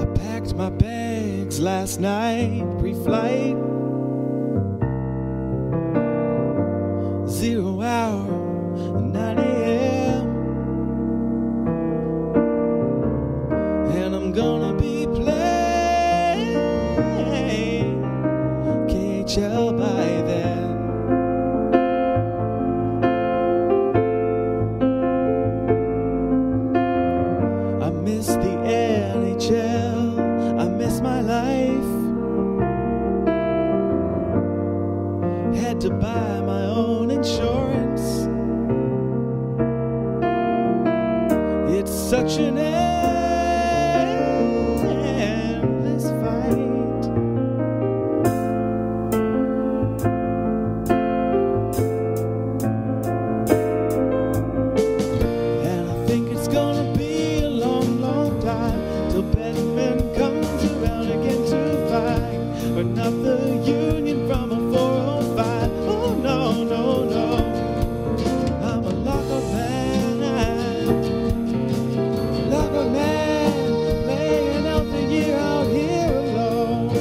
I packed my bags last night, pre flight. Zero hour, 9 a.m. And I'm gonna be playing the NHL. I miss my life. Had to buy my own insurance. It's such an The Union from a 405. Oh no, no, no. I'm a man. Man. Playing out the year out here alone.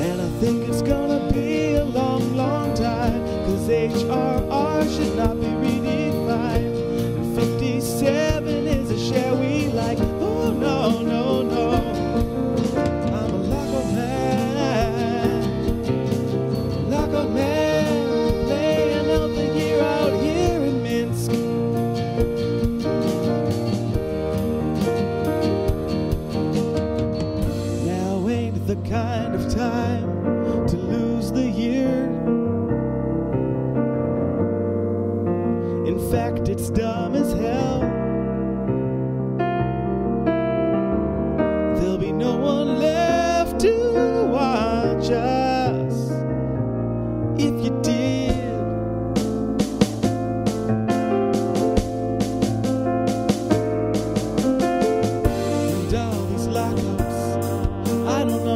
And I think it's gonna be a long, long time. Cause HRR should not be kind of time to lose the year. In fact, it's dumb as hell. There'll be no one left to watch us if you did. And all these lockouts, I don't understand.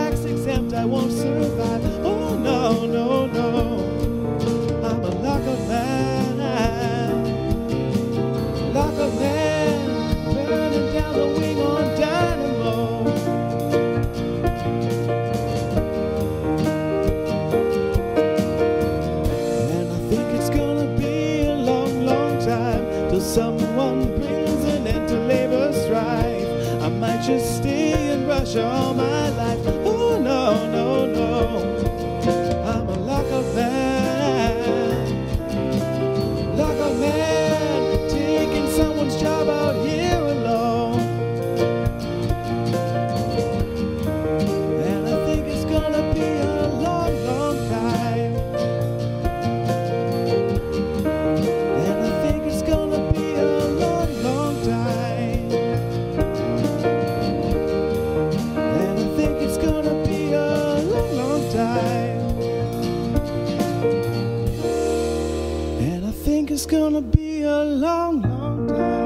someone brings an end to labor strife. I might just stay in Russia all my it's gonna be a long, long time.